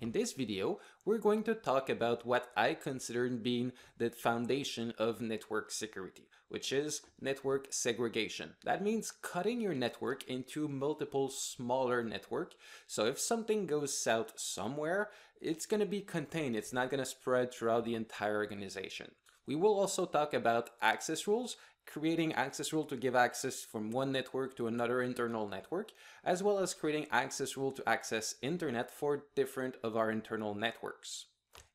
In this video, we're going to talk about what I consider being the foundation of network security, which is network segregation. That means cutting your network into multiple smaller network. So if something goes south somewhere, it's going to be contained. It's not going to spread throughout the entire organization. We will also talk about access rules creating access rule to give access from one network to another internal network, as well as creating access rule to access internet for different of our internal networks.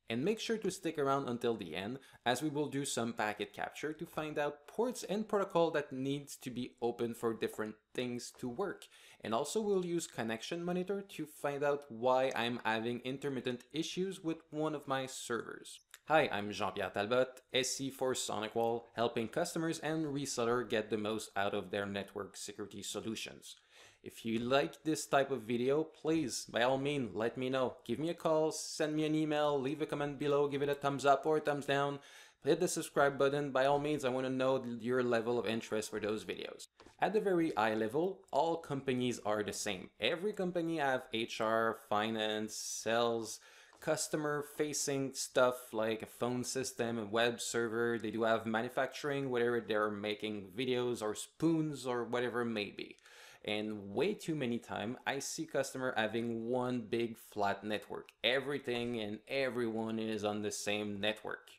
And make sure to stick around until the end as we will do some packet capture to find out ports and protocol that needs to be open for different things to work. And also we'll use connection monitor to find out why I'm having intermittent issues with one of my servers. Hi, I'm Jean-Pierre Talbot, SC for SonicWall, helping customers and reseller get the most out of their network security solutions. If you like this type of video, please, by all means, let me know. Give me a call, send me an email, leave a comment below, give it a thumbs up or a thumbs down. Hit the subscribe button. By all means, I want to know your level of interest for those videos. At the very high level, all companies are the same. Every company have HR, finance, sales, customer facing stuff like a phone system, a web server. They do have manufacturing, whatever they're making videos or spoons or whatever it may be. And way too many time, I see customer having one big flat network. Everything and everyone is on the same network.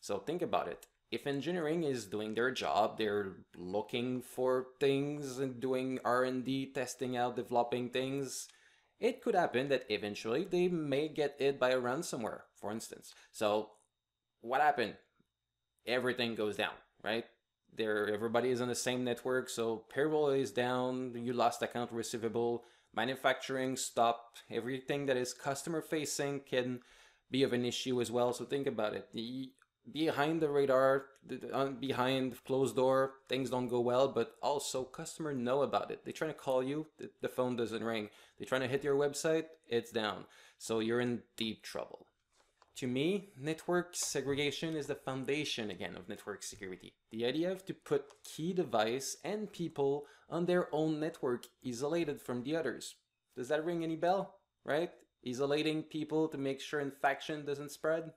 So think about it. If engineering is doing their job, they're looking for things and doing R&D, testing out, developing things, it could happen that eventually they may get hit by a ransomware, for instance. So what happened? Everything goes down, right? There, everybody is on the same network, so payroll is down, you lost account receivable, manufacturing stopped, everything that is customer facing can be of an issue as well. So think about it behind the radar, uh, behind closed door, things don't go well, but also customer know about it. They trying to call you, the phone doesn't ring. They trying to hit your website, it's down. So you're in deep trouble. To me, network segregation is the foundation again of network security. The idea of to put key device and people on their own network isolated from the others. Does that ring any bell? Right? Isolating people to make sure infection doesn't spread?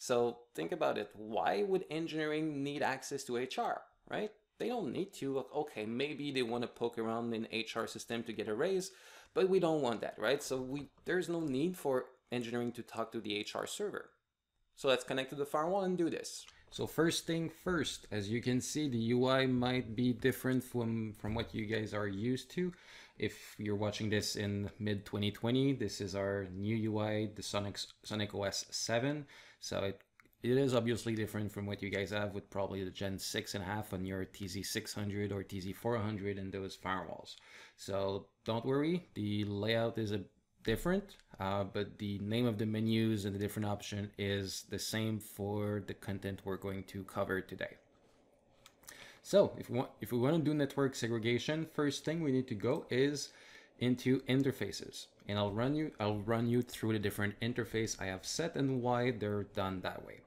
So think about it. Why would engineering need access to HR, right? They don't need to. Okay, maybe they want to poke around in HR system to get a raise, but we don't want that, right? So we there's no need for engineering to talk to the HR server. So let's connect to the firewall and do this. So first thing first, as you can see, the UI might be different from, from what you guys are used to. If you're watching this in mid 2020, this is our new UI, the Sonic, SonicOS 7. So it, it is obviously different from what you guys have with probably the Gen 6.5 on your TZ600 or TZ400 and those firewalls. So don't worry, the layout is a different, uh, but the name of the menus and the different option is the same for the content we're going to cover today. So if we want, if we want to do network segregation, first thing we need to go is into interfaces and I'll run you I'll run you through the different interface I have set and why they're done that way.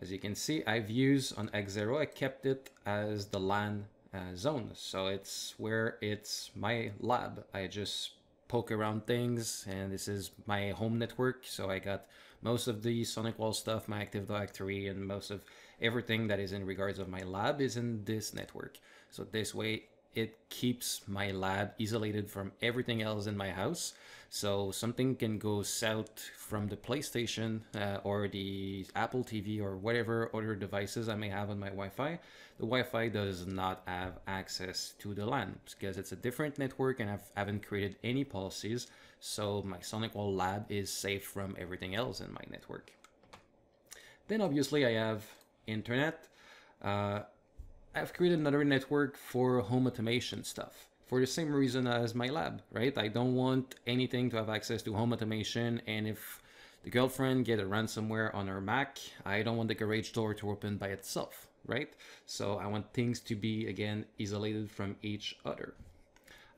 As you can see, I've used on X0, I kept it as the LAN uh, zone. So it's where it's my lab. I just poke around things and this is my home network. So I got most of the SonicWall stuff, my Active Directory and most of everything that is in regards of my lab is in this network. So this way it keeps my lab isolated from everything else in my house. So something can go south from the PlayStation uh, or the Apple TV or whatever other devices I may have on my Wi-Fi. The Wi-Fi does not have access to the LAN because it's a different network and I haven't created any policies. So my SonicWall lab is safe from everything else in my network. Then obviously I have internet. Uh, I've created another network for home automation stuff for the same reason as my lab, right? I don't want anything to have access to home automation. And if the girlfriend get a ransomware on her Mac, I don't want the garage door to open by itself, right? So I want things to be, again, isolated from each other.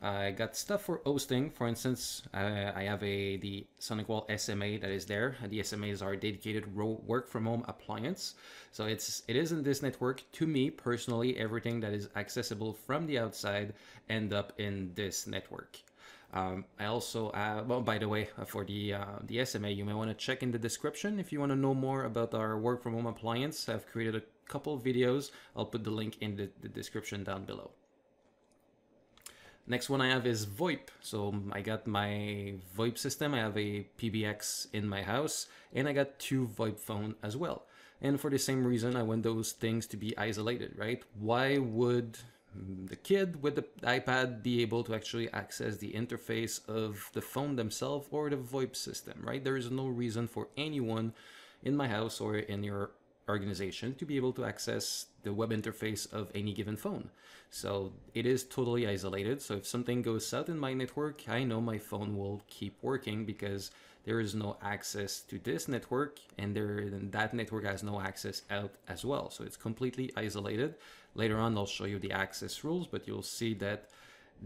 I got stuff for hosting. For instance, uh, I have a the SonicWall SMA that is there. The SMAs are dedicated work from home appliance. So it's it is in this network. To me personally, everything that is accessible from the outside end up in this network. Um, I also, uh, well, by the way, uh, for the uh, the SMA, you may want to check in the description if you want to know more about our work from home appliance. I've created a couple videos. I'll put the link in the, the description down below. Next one I have is VoIP. So um, I got my VoIP system. I have a PBX in my house and I got two VoIP phone as well. And for the same reason, I want those things to be isolated, right? Why would the kid with the iPad be able to actually access the interface of the phone themselves or the VoIP system, right? There is no reason for anyone in my house or in your organization to be able to access the web interface of any given phone. So it is totally isolated. So if something goes south in my network, I know my phone will keep working because there is no access to this network and there and that network has no access out as well. So it's completely isolated. Later on, I'll show you the access rules, but you'll see that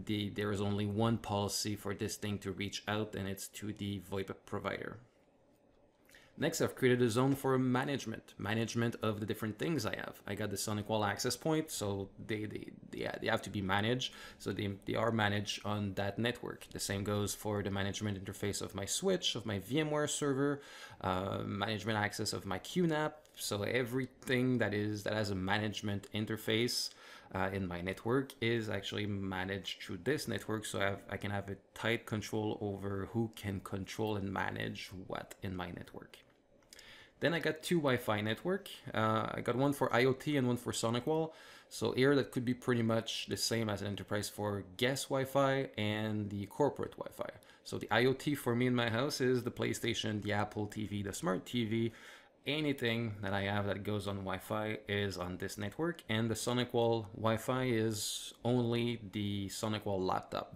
the there is only one policy for this thing to reach out and it's to the VoIP provider. Next, I've created a zone for management, management of the different things I have. I got the SonicWall access point, so they, they, they, they have to be managed. So they, they are managed on that network. The same goes for the management interface of my switch, of my VMware server, uh, management access of my QNAP. So everything that is that has a management interface uh, in my network is actually managed through this network. So I, have, I can have a tight control over who can control and manage what in my network. Then I got two Wi-Fi network. Uh, I got one for IoT and one for SonicWall. So here that could be pretty much the same as an enterprise for guest Wi-Fi and the corporate Wi-Fi. So the IoT for me in my house is the PlayStation, the Apple TV, the smart TV, anything that I have that goes on Wi-Fi is on this network and the SonicWall Wi-Fi is only the SonicWall laptop.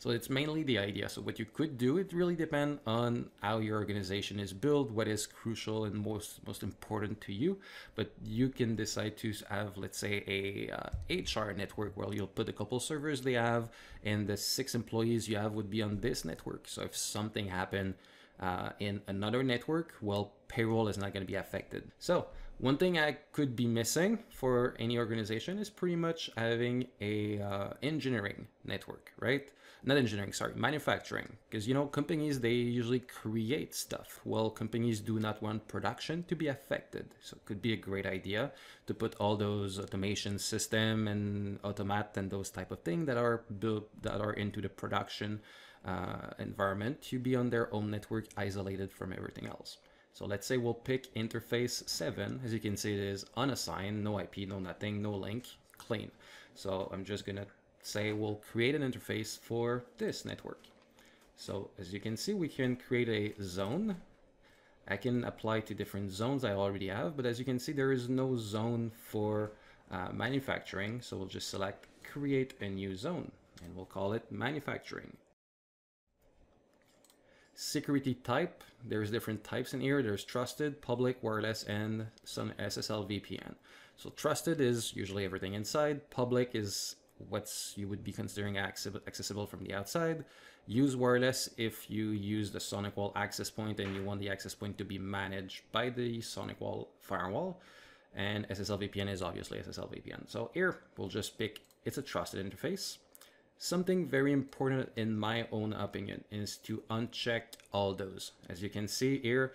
So it's mainly the idea. So what you could do, it really depends on how your organization is built, what is crucial and most most important to you. But you can decide to have, let's say, a uh, HR network where you'll put a couple servers they have, and the six employees you have would be on this network. So if something happened uh, in another network, well, payroll is not going to be affected. So one thing I could be missing for any organization is pretty much having a uh, engineering network, right? Not engineering, sorry, manufacturing. Because you know, companies they usually create stuff. Well, companies do not want production to be affected. So it could be a great idea to put all those automation system and automat and those type of things that are built that are into the production uh, environment to be on their own network isolated from everything else. So let's say we'll pick interface 7. As you can see, it is unassigned, no IP, no nothing, no link, clean. So I'm just going to say we'll create an interface for this network. So as you can see, we can create a zone. I can apply to different zones I already have, but as you can see, there is no zone for uh, manufacturing. So we'll just select create a new zone and we'll call it manufacturing security type, there's different types in here. There's trusted, public, wireless, and some SSL VPN. So trusted is usually everything inside. Public is what's you would be considering accessible from the outside. Use wireless if you use the SonicWall access point and you want the access point to be managed by the SonicWall firewall. And SSL VPN is obviously SSL VPN. So here we'll just pick it's a trusted interface. Something very important in my own opinion is to uncheck all those. As you can see here,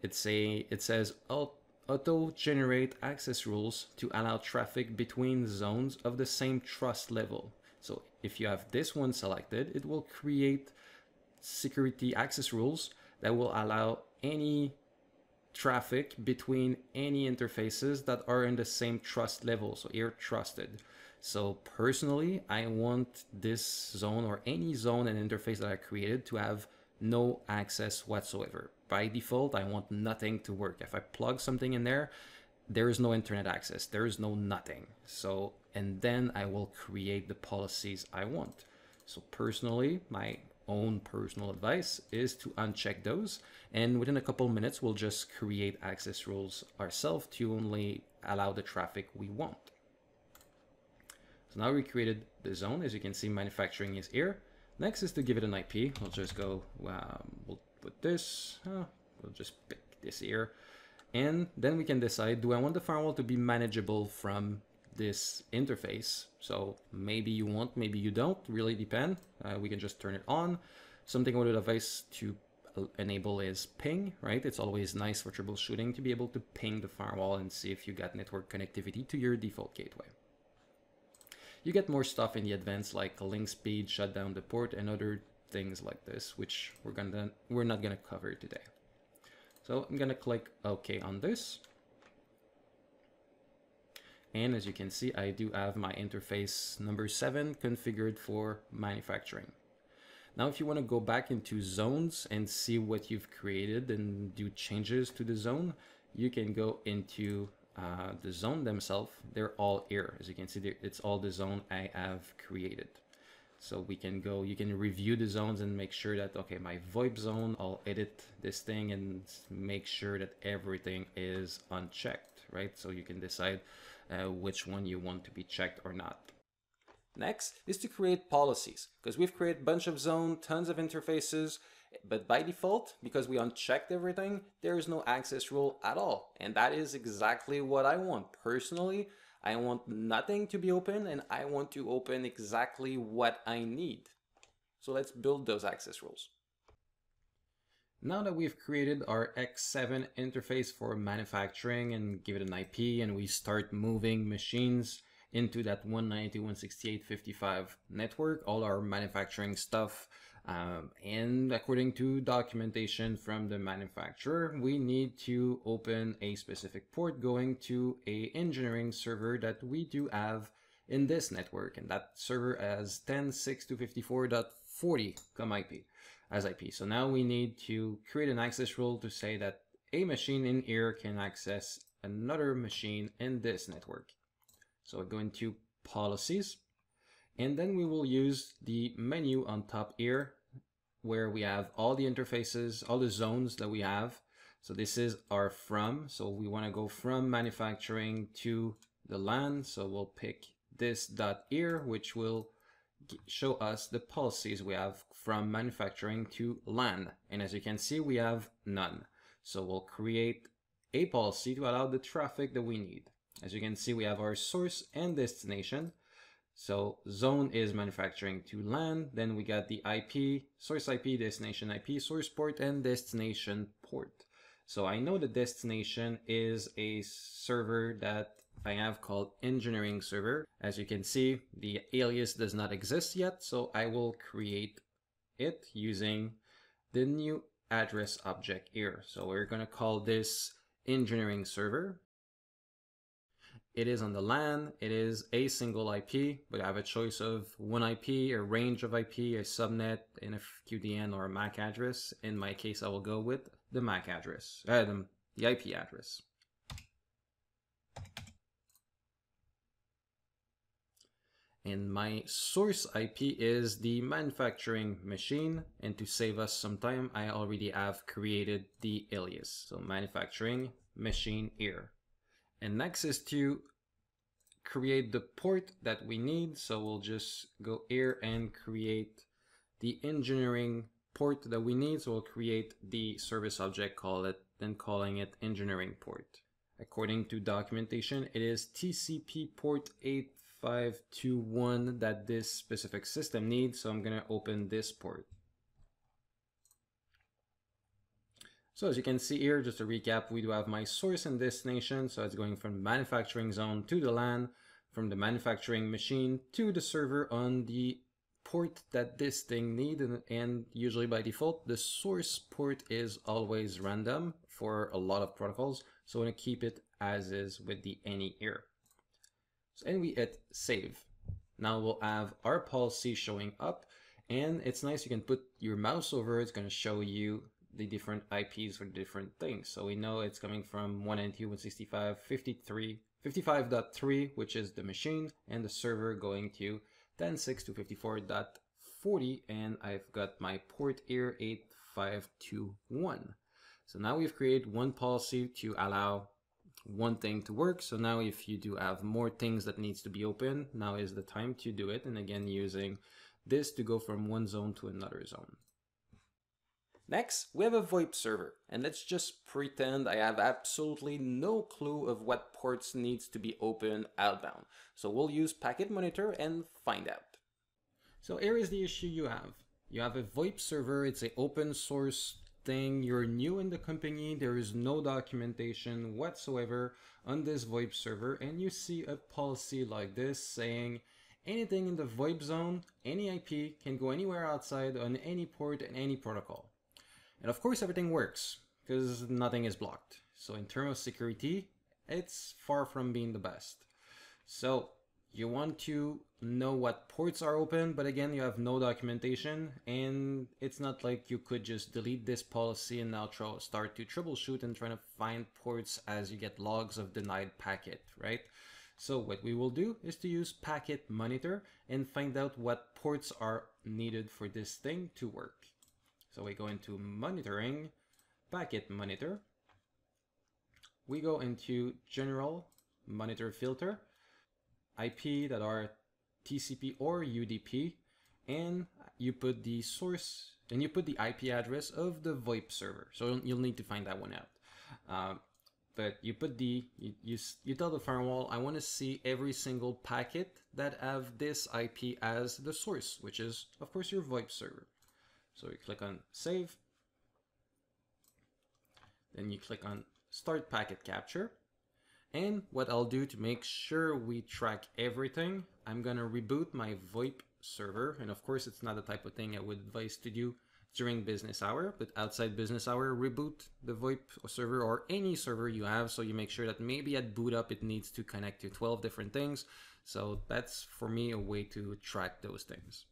it's a, it says auto generate access rules to allow traffic between zones of the same trust level. So if you have this one selected, it will create security access rules that will allow any traffic between any interfaces that are in the same trust level. So here trusted. So personally, I want this zone or any zone and interface that I created to have no access whatsoever. By default, I want nothing to work. If I plug something in there, there is no internet access. There is no nothing. So, and then I will create the policies I want. So personally, my own personal advice is to uncheck those. And within a couple minutes, we'll just create access rules ourselves to only allow the traffic we want. So now we created the zone. As you can see, manufacturing is here. Next is to give it an IP. We'll just go, um, we'll put this, uh, we'll just pick this here. And then we can decide, do I want the firewall to be manageable from this interface. So maybe you want, maybe you don't, really depend. Uh, we can just turn it on. Something with the device to enable is ping, right? It's always nice for troubleshooting to be able to ping the firewall and see if you got network connectivity to your default gateway. You get more stuff in the advanced like link speed, shut down the port, and other things like this, which we're gonna we're not gonna cover today. So I'm gonna click OK on this. And as you can see, I do have my interface number seven configured for manufacturing. Now, if you want to go back into zones and see what you've created and do changes to the zone, you can go into uh, the zone themselves. They're all here. As you can see, it's all the zone I have created. So we can go, you can review the zones and make sure that, okay, my VoIP zone, I'll edit this thing and make sure that everything is unchecked, right? So you can decide uh, which one you want to be checked or not. Next is to create policies, because we've created a bunch of zone, tons of interfaces, but by default, because we unchecked everything, there is no access rule at all. And that is exactly what I want. Personally, I want nothing to be open and I want to open exactly what I need. So let's build those access rules. Now that we've created our X7 interface for manufacturing and give it an IP and we start moving machines into that 192.168.55 network, all our manufacturing stuff um, and according to documentation from the manufacturer, we need to open a specific port going to a engineering server that we do have in this network. And that server has 10.6.254.40 come IP as IP. So now we need to create an access rule to say that a machine in here can access another machine in this network. So we go into policies and then we will use the menu on top here where we have all the interfaces, all the zones that we have. So this is our from. So we want to go from manufacturing to the LAN. So we'll pick this dot here, which will show us the policies we have from manufacturing to LAN. And as you can see, we have none. So we'll create a policy to allow the traffic that we need. As you can see, we have our source and destination. So zone is manufacturing to LAN. Then we got the IP, source IP, destination IP, source port, and destination port. So I know the destination is a server that I have called engineering server. As you can see, the alias does not exist yet, so I will create it using the new address object here. So we're going to call this engineering server. It is on the LAN, it is a single IP, but I have a choice of one IP, a range of IP, a subnet, an FQDN, or a MAC address. In my case, I will go with the MAC address, uh, the, the IP address. And my source IP is the manufacturing machine. And to save us some time, I already have created the alias. So manufacturing machine here. And next is to create the port that we need. So we'll just go here and create the engineering port that we need. So we'll create the service object, call it, then calling it engineering port. According to documentation, it is TCP port 8521 that this specific system needs. So I'm going to open this port. So as you can see here, just to recap, we do have my source and destination. So it's going from the manufacturing zone to the LAN, from the manufacturing machine to the server on the port that this thing needs. And, usually by default, the source port is always random for a lot of protocols. So I'm gonna keep it as is with the any here. So, and we hit save. Now we'll have our policy showing up and it's nice you can put your mouse over it's going to show you the different IPs for different things. So we know it's coming from 192, 165, 53, 55.3, which is the machine, and the server going to 10.6.254.40, and I've got my port here 8521. So now we've created one policy to allow one thing to work. So now if you do have more things that needs to be open, now is the time to do it. And again, using this to go from one zone to another zone. Next, we have a VoIP server, and let's just pretend I have absolutely no clue of what ports needs to be open outbound. So we'll use Packet Monitor and find out. So here is the issue you have. You have a VoIP server, it's an open source thing, you're new in the company, there is no documentation whatsoever on this VoIP server, and you see a policy like this saying anything in the VoIP zone, any IP, can go anywhere outside on any port and any protocol. And of course everything works, because nothing is blocked. So in terms of security, it's far from being the best. So you want to know what ports are open, but again, you have no documentation, and it's not like you could just delete this policy and now try, start to troubleshoot and try to find ports as you get logs of denied packet, right? So what we will do is to use packet monitor and find out what ports are needed for this thing to work. So we go into monitoring, packet monitor. We go into general monitor filter, IP that are TCP or UDP, and you put the source and you put the IP address of the VoIP server. So you'll need to find that one out. Uh, but you put the you, you, you tell the firewall I want to see every single packet that have this IP as the source, which is of course your VoIP server. So you click on save, then you click on start packet capture. And what I'll do to make sure we track everything, I'm gonna reboot my VoIP server. And of course, it's not the type of thing I would advise to do during business hour, but outside business hour, reboot the VoIP server or any server you have. So you make sure that maybe at boot up, it needs to connect to 12 different things. So that's for me a way to track those things.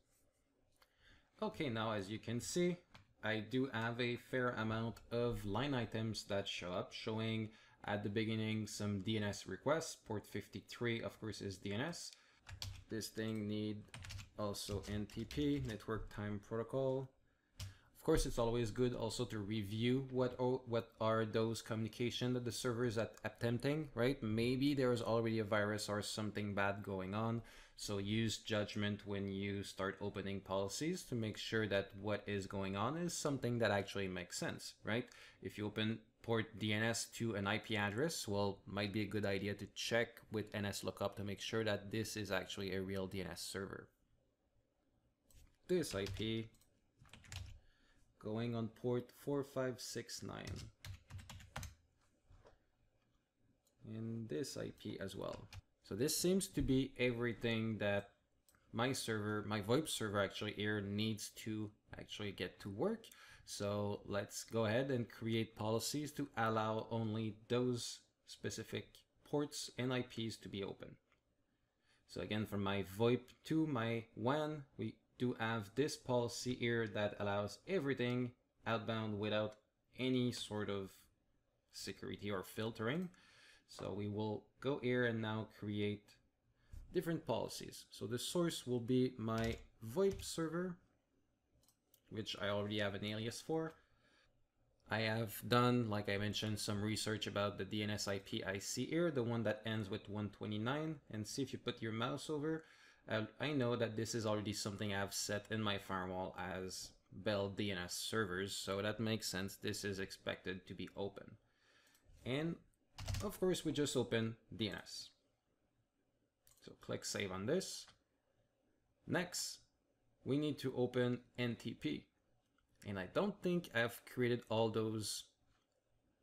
Okay, now as you can see, I do have a fair amount of line items that show up showing at the beginning some DNS requests. Port 53, of course, is DNS. This thing need also NTP, Network Time Protocol. Course, it's always good also to review what what are those communication that the server is at attempting, right? Maybe there's already a virus or something bad going on. So use judgment when you start opening policies to make sure that what is going on is something that actually makes sense, right? If you open port DNS to an IP address, well, might be a good idea to check with NS lookup to make sure that this is actually a real DNS server. This IP going on port 4569. And this IP as well. So this seems to be everything that my server, my VoIP server actually here needs to actually get to work. So let's go ahead and create policies to allow only those specific ports and IPs to be open. So again, from my VoIP to my WAN, we do have this policy here that allows everything outbound without any sort of security or filtering. So we will go here and now create different policies. So the source will be my VoIP server which I already have an alias for. I have done, like I mentioned, some research about the DNS IP I see here, the one that ends with 129, and see if you put your mouse over, I know that this is already something I've set in my firewall as Bell DNS servers, so that makes sense. This is expected to be open. And of course, we just open DNS. So click save on this. Next, we need to open NTP. And I don't think I've created all those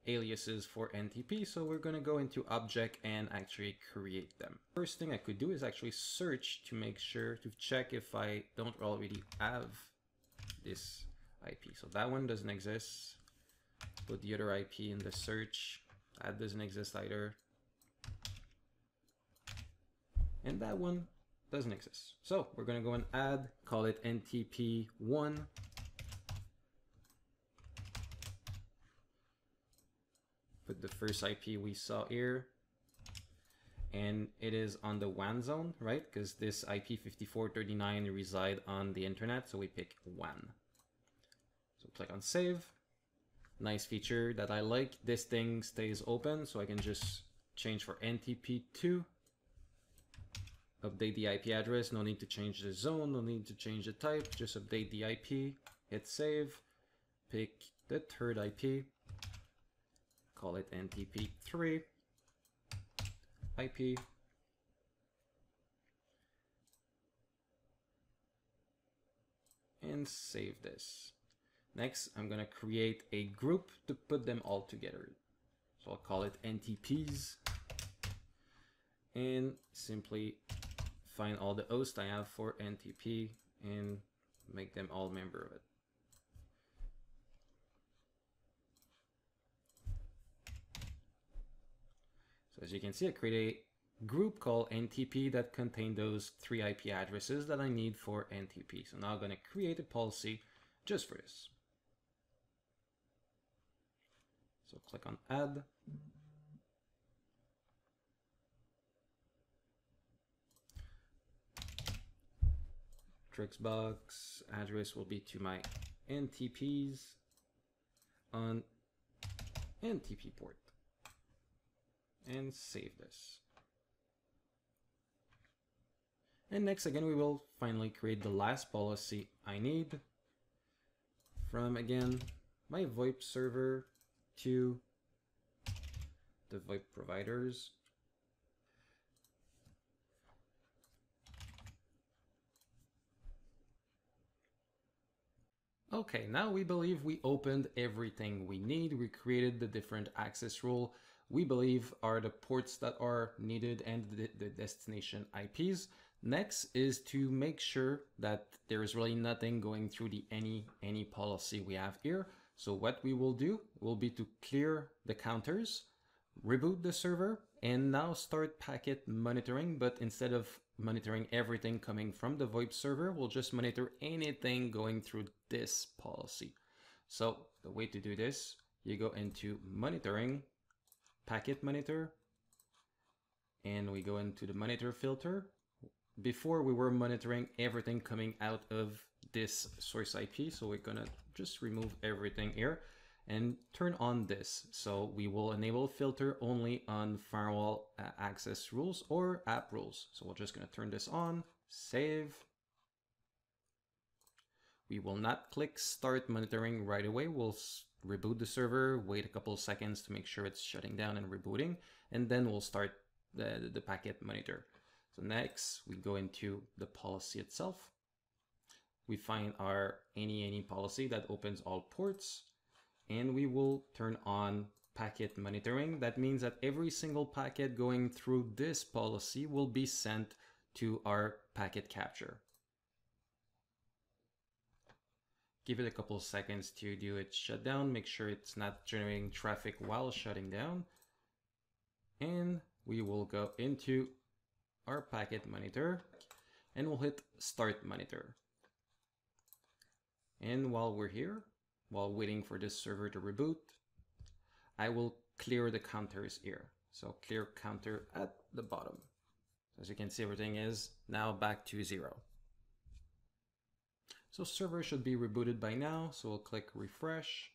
aliases for NTP, so we're gonna go into object and actually create them. First thing I could do is actually search to make sure to check if I don't already have this IP. So that one doesn't exist. Put the other IP in the search. That doesn't exist either. And that one doesn't exist. So we're going to go and add, call it NTP1. The first IP we saw here. And it is on the WAN zone, right? Because this IP 5439 reside on the internet, so we pick WAN. So click on save. Nice feature that I like. This thing stays open, so I can just change for NTP2 update the IP address, no need to change the zone, no need to change the type, just update the IP, hit save, pick the third IP, call it NTP3 IP. And save this. Next, I'm gonna create a group to put them all together. So I'll call it NTPs and simply find all the hosts I have for NTP and make them all member of it. So as you can see, I create a group called NTP that contain those three IP addresses that I need for NTP. So now I'm going to create a policy just for this. So click on add. Trixbox address will be to my NTPs on NTP port and save this. And next again we will finally create the last policy I need from again my VoIP server to the VoIP providers. Okay, now we believe we opened everything we need. We created the different access rule we believe are the ports that are needed and the, the destination IPs. Next is to make sure that there is really nothing going through the any any policy we have here. So what we will do will be to clear the counters, reboot the server, and now start packet monitoring. But instead of monitoring everything coming from the VoIP server, we'll just monitor anything going through this policy. So the way to do this, you go into monitoring, packet monitor, and we go into the monitor filter. Before we were monitoring everything coming out of this source IP, so we're gonna just remove everything here and turn on this. So we will enable filter only on firewall uh, access rules or app rules. So we're just gonna turn this on, save. We will not click start monitoring right away. We'll reboot the server, wait a couple seconds to make sure it's shutting down and rebooting, and then we'll start the, the packet monitor. So next we go into the policy itself. We find our any any policy that opens all ports and we will turn on packet monitoring. That means that every single packet going through this policy will be sent to our packet capture. Give it a couple seconds to do its shutdown. Make sure it's not generating traffic while shutting down. And we will go into our packet monitor and we'll hit start monitor. And while we're here, while waiting for this server to reboot, I will clear the counters here. So clear counter at the bottom. As you can see, everything is now back to zero. So server should be rebooted by now. So we'll click refresh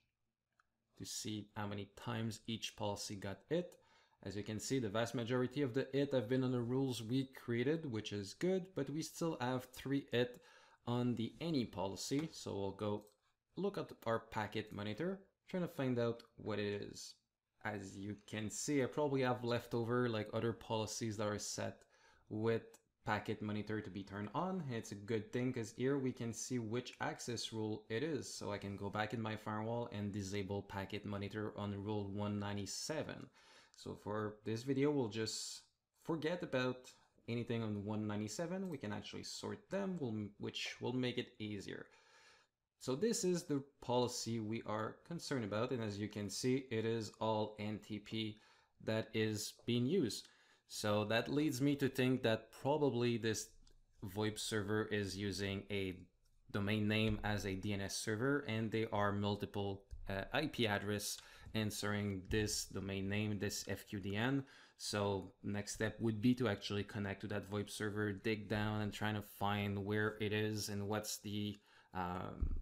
to see how many times each policy got it. As you can see, the vast majority of the it have been on the rules we created, which is good, but we still have three it on the any policy. So we'll go look at our packet monitor, trying to find out what it is. As you can see, I probably have leftover like other policies that are set with packet monitor to be turned on. It's a good thing because here we can see which access rule it is. So I can go back in my firewall and disable packet monitor on rule 197. So for this video, we'll just forget about anything on 197. We can actually sort them, which will make it easier. So this is the policy we are concerned about. And as you can see, it is all NTP that is being used. So that leads me to think that probably this VoIP server is using a domain name as a DNS server and they are multiple uh, IP address answering this domain name, this FQDN. So next step would be to actually connect to that VoIP server, dig down and trying to find where it is and what's the um,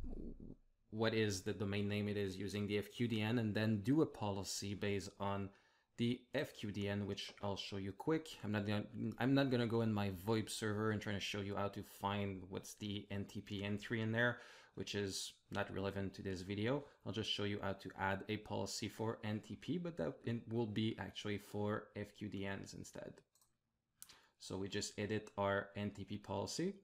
what is the domain name it is using the FQDN and then do a policy based on the FQDN, which I'll show you quick. I'm not gonna, I'm not gonna go in my VoIP server and trying to show you how to find what's the NTP entry in there. which is not relevant to this video. I'll just show you how to add a policy for NTP, but that it will be actually for FQDNs instead. So we just edit our NTP policy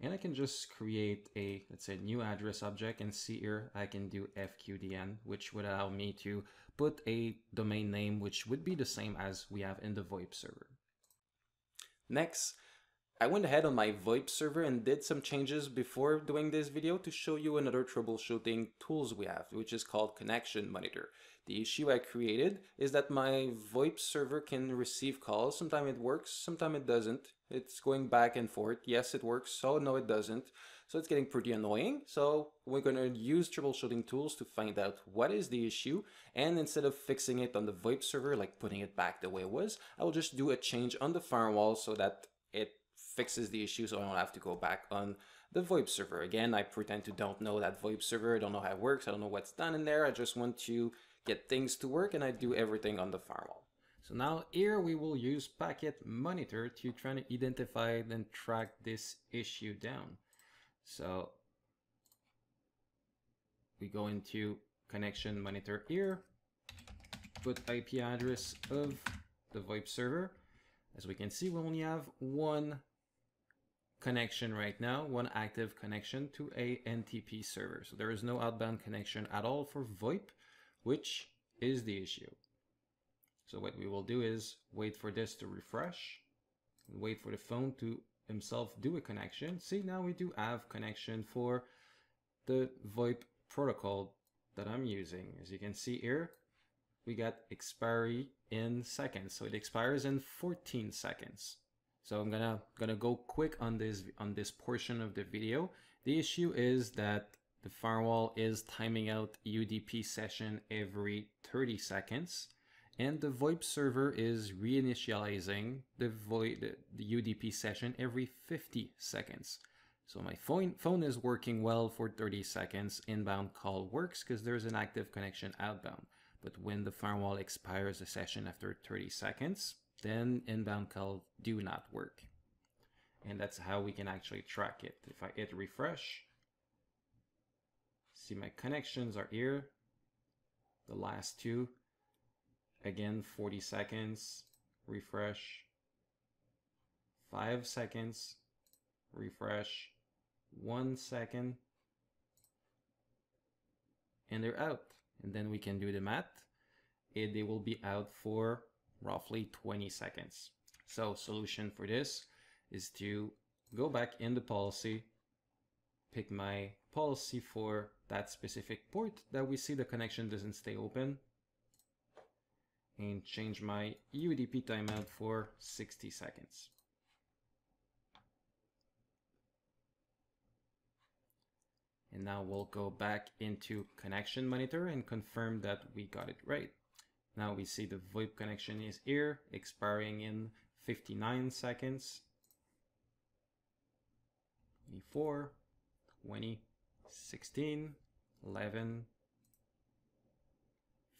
and I can just create a, let's say, new address object and see here I can do FQDN, which would allow me to put a domain name, which would be the same as we have in the VoIP server. Next, I went ahead on my VoIP server and did some changes before doing this video to show you another troubleshooting tools we have, which is called Connection Monitor. The issue I created is that my VoIP server can receive calls. Sometimes it works, sometimes it doesn't. It's going back and forth. Yes, it works. So no, it doesn't. So it's getting pretty annoying. So we're going to use troubleshooting tools to find out what is the issue. And instead of fixing it on the VoIP server, like putting it back the way it was, I will just do a change on the firewall so that it fixes the issue so I don't have to go back on the VoIP server. Again, I pretend to don't know that VoIP server, I don't know how it works, I don't know what's done in there, I just want to get things to work and I do everything on the firewall. So now here we will use Packet Monitor to try to identify and track this issue down. So we go into Connection Monitor here, put IP address of the VoIP server. As we can see, we only have one connection right now, one active connection to a NTP server. So there is no outbound connection at all for VoIP, which is the issue. So what we will do is wait for this to refresh, wait for the phone to himself do a connection. See, now we do have connection for the VoIP protocol that I'm using. As you can see here, we got expiry in seconds. So it expires in 14 seconds. So I'm gonna gonna go quick on this on this portion of the video. The issue is that the firewall is timing out UDP session every 30 seconds, and the VoIP server is reinitializing the VoIP the UDP session every 50 seconds. So my phone phone is working well for 30 seconds. Inbound call works because there's an active connection outbound. But when the firewall expires a session after 30 seconds, then inbound call do not work. And that's how we can actually track it. If I hit refresh, see my connections are here. The last two, again, 40 seconds, refresh, five seconds, refresh, one second, and they're out. And then we can do the math. It, they will be out for roughly 20 seconds. So solution for this is to go back in the policy, pick my policy for that specific port that we see the connection doesn't stay open and change my UDP timeout for 60 seconds. And now we'll go back into connection monitor and confirm that we got it right. Now we see the VoIP connection is here, expiring in 59 seconds. 24, 20, 16, 11,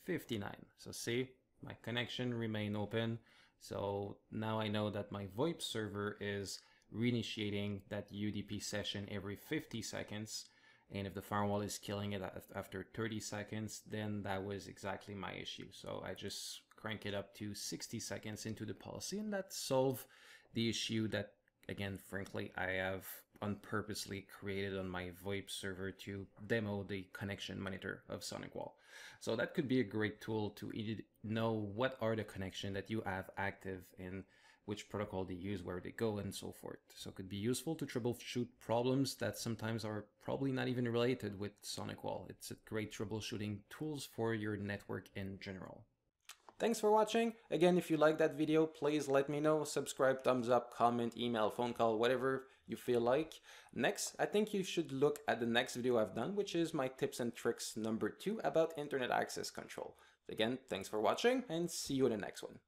59. So see, my connection remain open. So now I know that my VoIP server is reinitiating that UDP session every 50 seconds and if the firewall is killing it after 30 seconds, then that was exactly my issue. So I just crank it up to 60 seconds into the policy and that solved the issue that, again, frankly, I have unpurposely created on my VoIP server to demo the connection monitor of SonicWall. So that could be a great tool to know what are the connection that you have active in which protocol they use, where they go, and so forth. So it could be useful to troubleshoot problems that sometimes are probably not even related with SonicWall. It's a great troubleshooting tools for your network in general. Thanks for watching. Again, if you like that video, please let me know. Subscribe, thumbs up, comment, email, phone call, whatever you feel like. Next, I think you should look at the next video I've done, which is my tips and tricks number two about internet access control. Again, thanks for watching and see you in the next one.